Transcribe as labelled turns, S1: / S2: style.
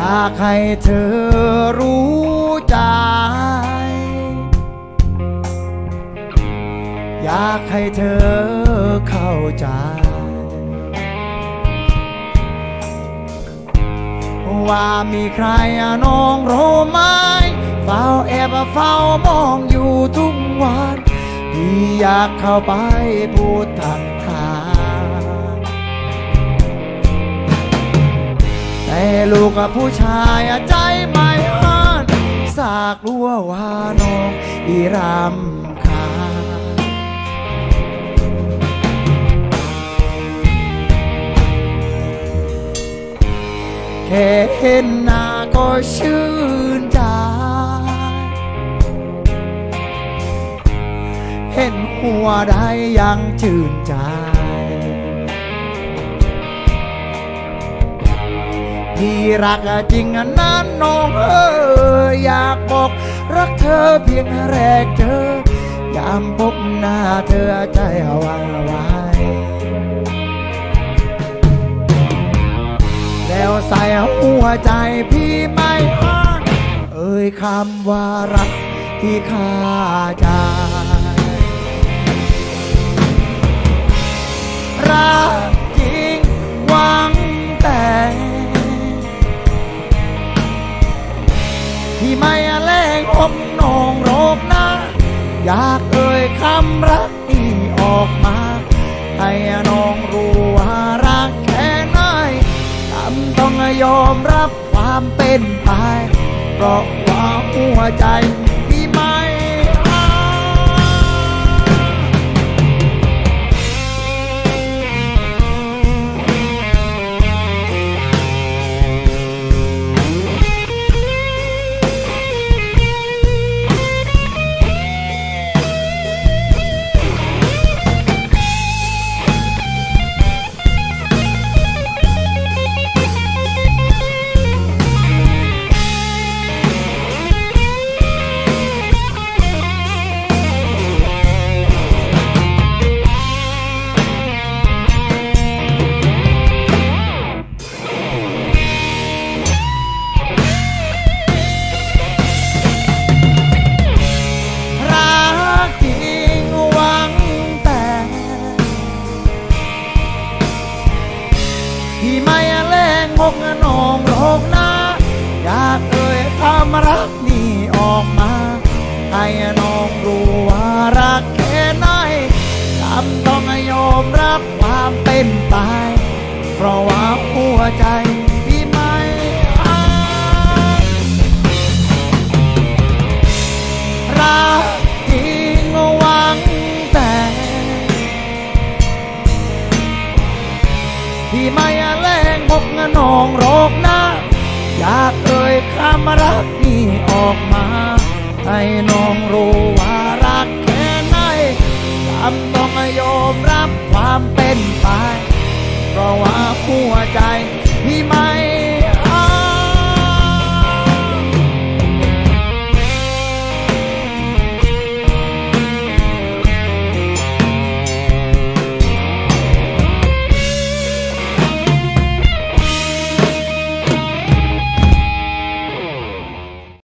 S1: อยากให้เธอรู้ใจ อยากให้เธอเข้าใจ ว่ามีใครน้องรู้ไหมเฝ้าแอบเฝ้ามองอยู่ทุกวันที่อยากเข้าไปพูดทักทาย ลูกกับผู้ชายใจไม่ห้านสากลัวว่าน้องอีรำคาญแค่เห็นหน้าก็ชื่นใจเห็นหัวได้ยังชื่นใจ ที่รักจริงอันนั้นน้องเอออยากบอกรักเธอเพียงแรกเจอยามพบหน้าเธอใจวันไหวแล้วใส่หัวใจพี่ไม่ห้างเอ่ยคำว่ารักที่ข้าจรั ที่ไม่แลงอบนองโรบนะอยากเอ่ยคำรักนี้ออกมา ให้น้องรู้ว่ารักแค่ไหนทำต้องยอมรับความเป็นไป เพราะว่าหัวใจ ที่ไม่แลงงกนองโลกนาอยากเอ่ยคำรักนี่ออกมา ให้น้องรู้ว่ารักแค่ไหนจำต้องยอมรับความเป็นไป เพราะว่าหัวใจากเอ่ยคำรักนี้ออกมา ให้น้องรู้ว่ารักแค่ไหนจำต้องยอมรับความเป็นไป เพราะว่าหัวใจที่มา